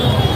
Thank you.